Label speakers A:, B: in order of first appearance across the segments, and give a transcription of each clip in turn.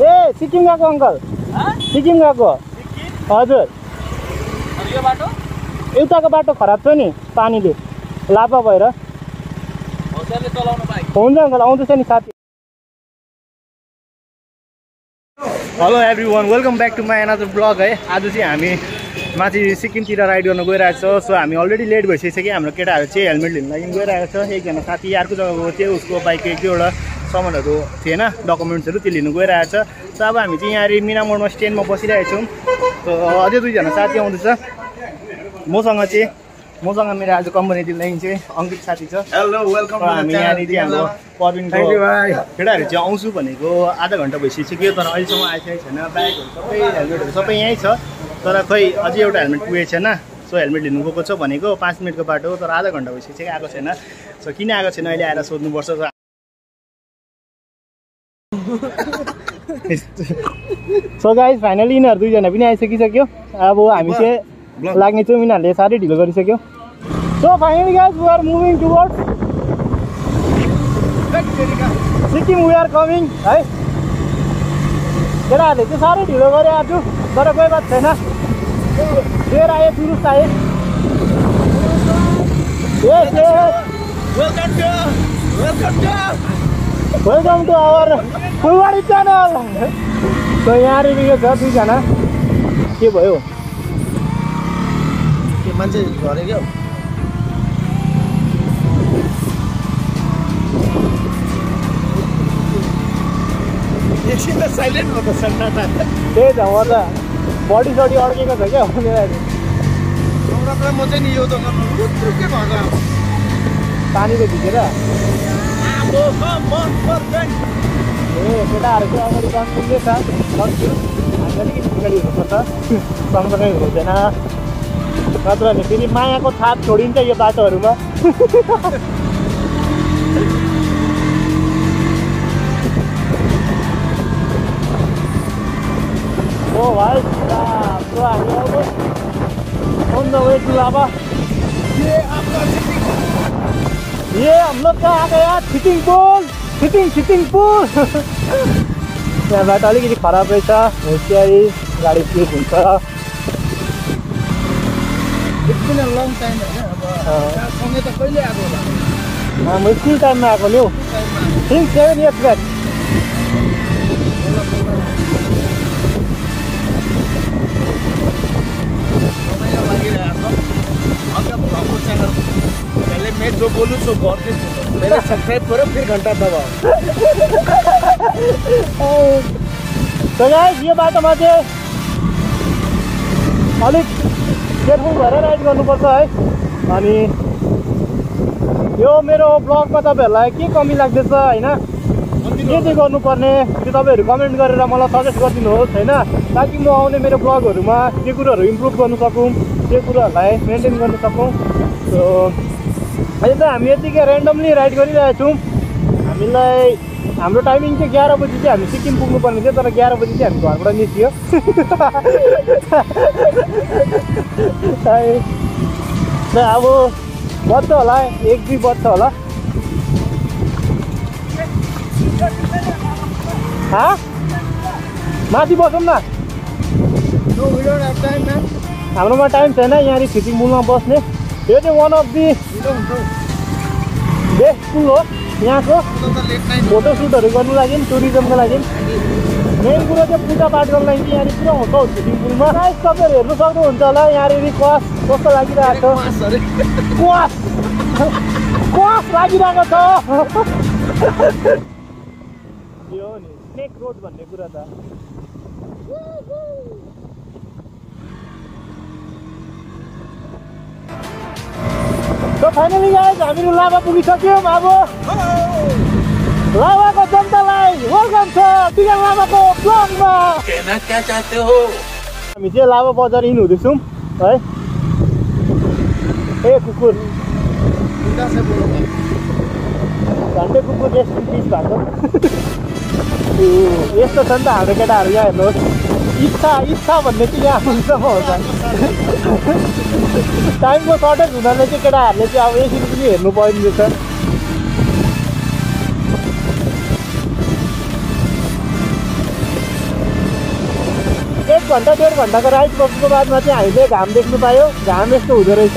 A: ए सिक्किम गएको अङ्कल। सिक्किम गएको। हजुर।
B: यो बाटो?
A: एउटाको बाटो खराब छ नि पानीले। लापा भएर। हुन्छ अङ्कल आउँदैछ नि साथी। Hello everyone welcome back to my another blog है। आज चाहिँ हामी माथि सिक्किमतिर राइड गर्न गइरहेको छ। सो हामी अलरेडी लेट भइसकिसक्यो हाम्रो केटाहरू चाहिँ हेलमेट लिनु लागि गइरहेको छ। एकजना साथी अर्को जग्गा गएको थियो उसको बाइकको एक दुईवटा सामानहरू थिएन डकुमेन्ट्सहरू त्यो लिनु गइरहेको छ सो अब हामी चाहिँ यहाँनिर मिना मोडमा स्ट्यान्डमा बसिरहेको छौँ। अझै दुईजना साथी आउँदैछ। मसँग चाहिँ मसँग मेरो आज कम्पनीदेखि लागि चाहिँ अङ्कित साथी छ।
B: हेलो वेलकम
A: र हामी यहाँनिर हाम्रो प्रवीणको केटाहरू चाहिँ आउँछु भनेको आधा घन्टा भइसक्यो तर अहिलेसम्म आइसकेको छैन। ब्यागहरू सबै हेलमेटहरू सबै यहीँ छ। तर खै अझै एउटा हेलमेट पुगेको छैन। सो हेलमेट लिनु गएको छ भनेको। पाँच मिनटको बाटो तर आधा घन्टा भइसक्यो आएको छैन। सो किन आएको छैन? अहिले आएर सोध्नुपर्छ। सो गाइज़ फाइनली यिनीहरू दुईजना पनि आइसकिसक्यो अब हामी चाहिँ लाग्ने छौँ यिनीहरूले साह्रै ढिलो गरिसक्यो so finally guys we are moving towards Sikkim we are coming है केटाहरूले चाहिँ साह्रै ढिलो गरे आज। तर कोही बात छैन आयो टुरिस्ट आयो
B: welcome to
A: our Phulbari channel so यहाँनिर यो छ दुईजना। के भयो?
B: के मान्छे झरे क्या एकछिन त साइलेन्ट हो त सन्नाटा
A: त्यही त म त। बडी सडी अड्केको छ क्या मेरो
B: म चाहिँ नि यो त रुत्रुके भएको
A: पानीले भिजेर ए
B: आबो मन पर्दैन
A: केटाहरू चाहिँ अगाडि कन्फिडेन्स छ सक्छु हामी अलिकति पछाडि हुनुपर्छ सँगसँगै हुँदैन नत्र फेरि मायाको थाप छोडिन्छ यो बाटोहरूमा ओ भाइ तो लाभा ये हम लोग का आ गया फिटिंग पुल फिटिङ फिटिङ पुल यहाँ बाटो अलिकति खराब रहेछ होसियारी गाडी स्लिप हुन्छ
B: लङ टाइम होइन
A: म स्कुल टाइममा आएको नि हौ सिक्स सेभेन इयर्स ब्याक
B: जो बोलूँ सो पहले सब्सक्राइब करो फिर घंटा दबाओ।
A: त गाइस यो बाटोमा चाहिँ अलिक केयरफुल भएर राइड गर्नुपर्छ है अनि यो मेरो ब्लगमा तपाईँहरूलाई के कमी लाग्दैछ होइन? के चाहिँ गर्नुपर्ने त्यो तपाईँहरू कमेन्ट गरेर मलाई सजेस्ट गरिदिनुहोस् होइन? ताकि म आउने मेरो ब्लगहरूमा के कुरोहरू इम्प्रुभ गर्नु सकौँ त्यो कुरोहरूलाई मेन्टेन गर्नु सकौँ। सो अहिले त हामी यतिकै ऱ्यान्डमली राइड गरिरहेछौँ हामीलाई हाम्रो टाइमिङ चाहिँ एघार बजी चाहिँ हामी सिक्किम पुग्नुपर्ने थियो तर एघार बजी चाहिँ हामी घरबाट निस्कियो। अब बज्छ होला एक दुई बज्छ होला। माथि बसौँ न. हाम्रोमा टाइम छैन यहाँनिर फिटिङ पुलमा बस्ने। यो चाहिँ वान अफ दि. बेस्ट पुल हो। यहाँको. फोटोसुटहरू गर्नु लागि टुरिज्मको लागि मेन कुरो चाहिँ पूजापाठ गर्नु लागि चाहिँ यहाँनिर पुरा हुन्छ हौ फिटिङ पुलमा प्राइस तपाईँहरू हेर्नु सक्नुहुन्छ होला यहाँनिर क्वास कस्तो लागिरहेको छ। क्वास क्वास। लागिरहेको छ। यो नि स्नेक रोड भन्ने कुरा त। त फाइनली गाइज हामीहरू लाभा पुगिसक्यौँ अब लाभाको जनतालाई वेलकम छ बिगन लाभाको ब्लगमा हामी चाहिँ लाभा बजार इन हुँदैछौँ है? ए कुकुर। झन्डै कुकुर रेस्ट भएको। यस्तो छ नि त हाम्रो केटाहरू यहाँ हेर्नुहोस्। इच्छा इच्छा भन्ने चाहिँ यहाँ हुन्छ हुन्छ टाइमको सर्टेज हुनाले चाहिँ केटाहरूले चाहिँ अब यसरी पनि हेर्नु पर्ने रहेछ। घन्टा डेढ घन्टाको राइड बस्नुको बादमा चाहिँ हामीले घाम देख्नु पायो। घाम यस्तो हुँदो रहेछ।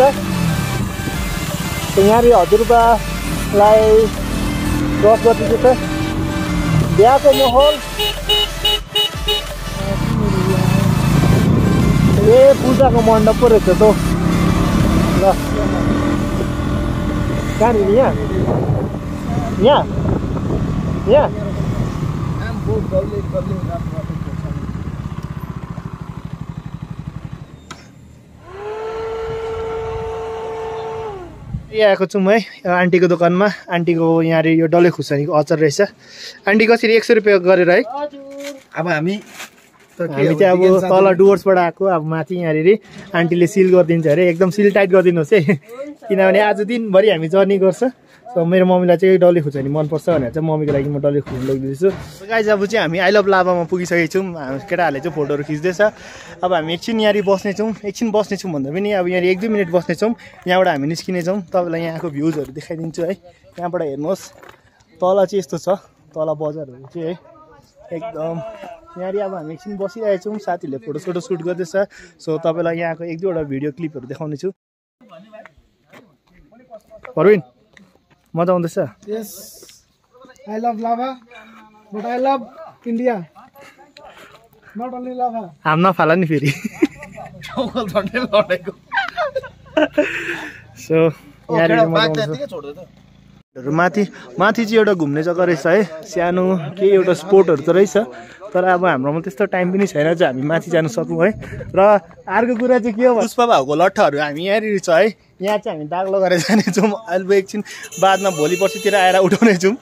A: यहाँनिर हजुरबालाई क्रस गरिदिँदैछ बिहाको माहौल पूजाको मण्डप पो रहेछ त। ल कहाँनिर यहाँ यहाँ यहाँ आएको छौँ है आन्टीको दोकानमा आन्टीको यहाँनिर यो डल्ले खुर्सानीको अचार रहेछ आन्टी कसरी एक सय रुपियाँ गरेर है
B: अब हामी
A: हामी चाहिँ अब तल डुवर्सबाट आएको अब माथि यहाँनिर आन्टीले सिल गरिदिन्छ अरे एकदम सिल टाइट गरिदिनुहोस् है। किनभने आज दिनभरि हामी जर्नी गर्छ। सो मेरो मम्मीलाई चाहिँ डल्ले खुर्सानी मनपर्छ भनेर चाहिँ मम्मीको लागि म डल्ले खुर्सानी लगिदिँदैछु गाइज अब चाहिँ हामी आई लभ लाभामा पुगिसकेको छौँ। हामी केटाहरूले चाहिँ फोटोहरू खिच्दैछ। अब हामी एकछिन यहाँनिर बस्नेछौँ एकछिन बस्नेछौँ भन्दा पनि अब यहाँ एक दुई मिनट बस्नेछौँ। यहाँबाट हामी निस्किनेछौँ। तपाईँलाई यहाँको भ्युजहरू देखाइदिन्छु है। यहाँबाट हेर्नुहोस्। तल चाहिँ यस्तो छ। तल बजारहरू चाहिँ है। एकदम यहाँनिर अब हामी एकछिन बसिरहेको छौँ साथीहरूले फोटो सोटो सुट गर्दैछ। सो तपाईँलाई यहाँको एक दुईवटा भिडियो क्लिपहरू देखाउने छु। परविन मजा आउँदैछ?
C: Yes, I love lava, but I love India. Not only lava.
A: हाम नफाला नि फेरि।
B: चौकल झन्डै लडेको।
A: सो माथि माथि चाहिँ एउटा घुम्ने जग्गा रहेछ है। सानो केही एउटा स्पोटहरू त रहेछ। तर अब हाम्रोमा त्यस्तो टाइम पनि छैन चाहिँ हामी माथि जानु सकौँ है। र अर्को कुरा चाहिँ के हो पुष्पा भाउको लट्ठाहरू हामी यहाँनिर छ है। यहाँ चाहिँ हामी दाग लगाएर जानेछौँ। अहिले एकछिन बादमा भोलि पर्सितिर आएर उठाउनेछौँ।